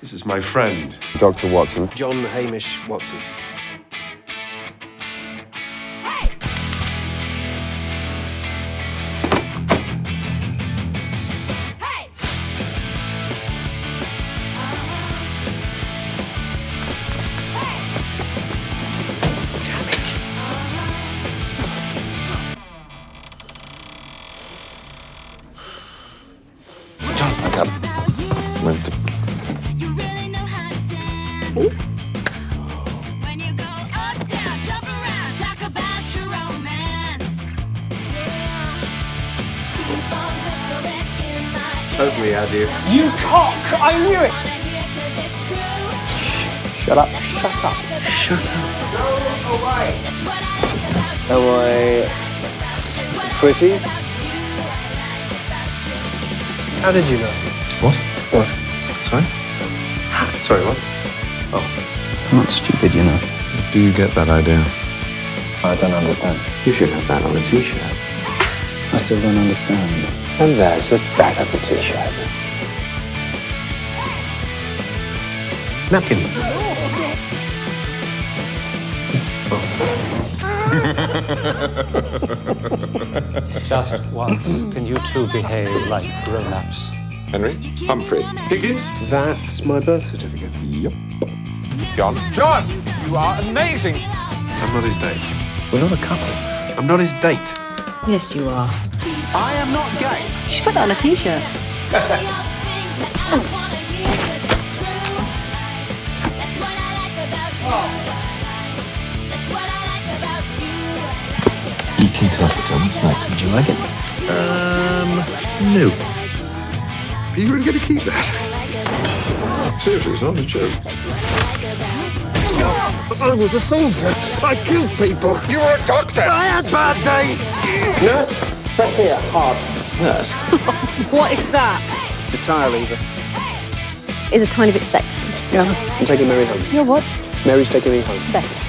This is my friend. Dr. Watson. John Hamish Watson. Totally idea. You cock! I knew it! Shut up. Shut up. Shut up. Am I pretty? How did you know? What? What? Sorry? Sorry, what? I'm not stupid, you know. Do you get that idea? I don't understand. You should have that on a t-shirt. I still don't understand. And there's the back of the t-shirt. Napkin. Just once, can you two behave like grown-ups? Henry? Humphrey? Higgins? That's my birth certificate. Yep. John? John, you are amazing. I'm not his date. We're not a couple. I'm not his date. Yes, you are. I am not gay. You should put that on a t-shirt. Geek interpreter. What's that? Do you like it? Um, no. Are you really going to keep that? Seriously, it's not a joke. I was a soldier. I killed people. You were a doctor. I had bad days. Nurse, press here, hard. Nurse. What is that? It's a tire lever. Is a tiny bit sexy. Yeah. I'm taking Mary home. You're what? Mary's taking me home. Better.